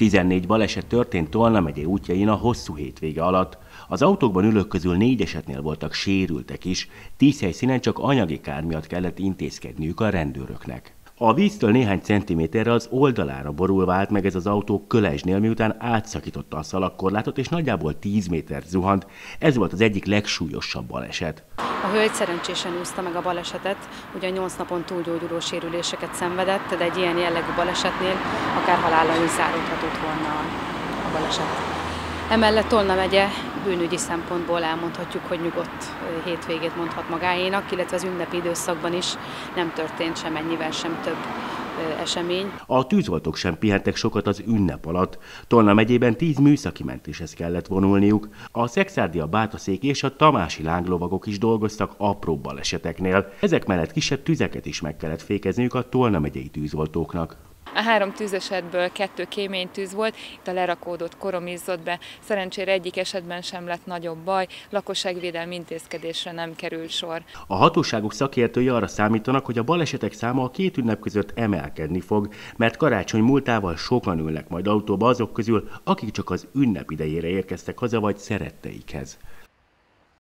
14 baleset történt Tolna megyei útjain a hosszú hétvége alatt. Az autókban ülők közül négy esetnél voltak sérültek is, tíz helyszínen csak anyagi kár miatt kellett intézkedniük a rendőröknek. A víztől néhány centiméterre az oldalára borul vált meg ez az autó Kölesnél, miután átszakította a szalagkorlátot, és nagyjából 10 méter zuhant. Ez volt az egyik legsúlyosabb baleset. A hölgy szerencsésen úszta meg a balesetet, ugyan 8 napon túlgyógyuló sérüléseket szenvedett, de egy ilyen jellegű balesetnél akár halállal is záródhatott volna a baleset. Emellett Tolna megye bűnügyi szempontból elmondhatjuk, hogy nyugodt hétvégét mondhat magáénak, illetve az ünnepi időszakban is nem történt sem ennyivel sem több esemény. A tűzoltók sem pihentek sokat az ünnep alatt. Tolna megyében tíz műszaki mentéshez kellett vonulniuk. A Szexárdi, a Bátaszék és a Tamási lánglovagok is dolgoztak apró baleseteknél. Ezek mellett kisebb tüzeket is meg kellett fékezniük a Tolna megyei tűzoltóknak. A három tűzesetből kettő kéménytűz volt, itt a lerakódott koromizzott be. Szerencsére egyik esetben sem lett nagyobb baj, lakosságvédelmi intézkedésre nem került sor. A hatóságok szakértői arra számítanak, hogy a balesetek száma a két ünnep között emelkedni fog, mert karácsony múltával sokan ülnek majd autóba azok közül, akik csak az ünnep idejére érkeztek haza vagy szeretteikhez.